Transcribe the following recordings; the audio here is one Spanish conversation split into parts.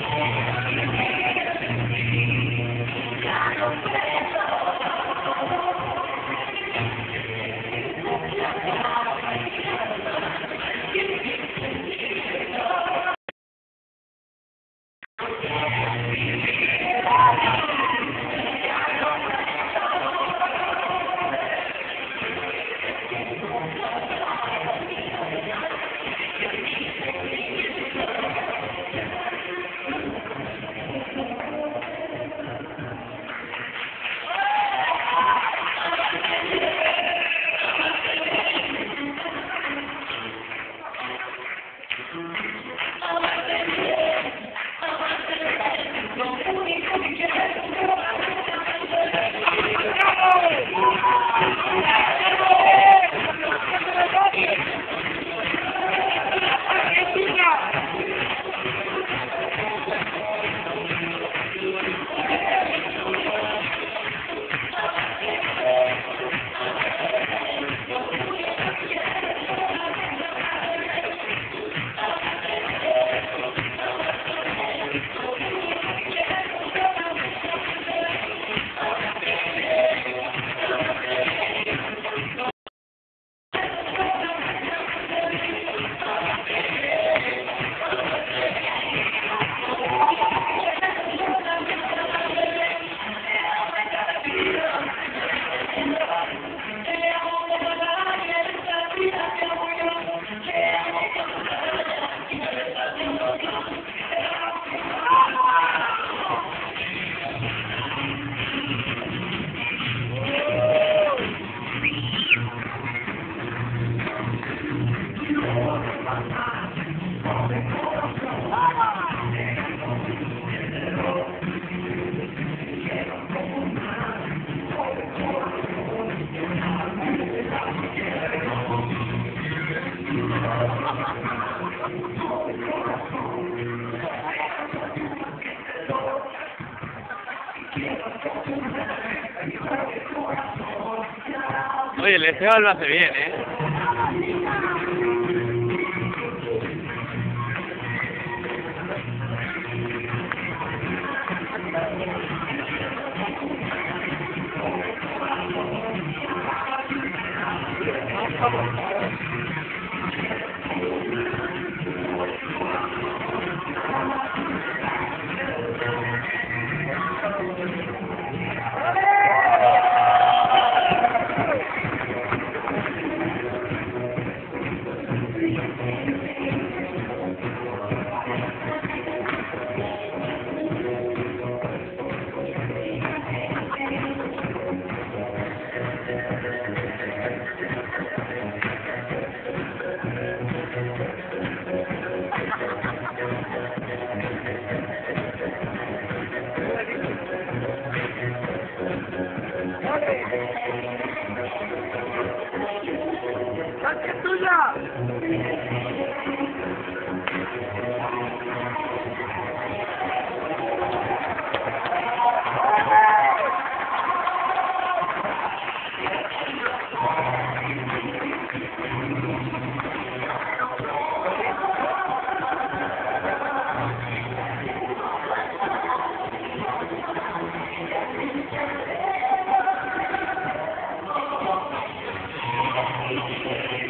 Yeah. Oye, el Ezeba lo hace bien, ¿eh? Вот!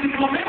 people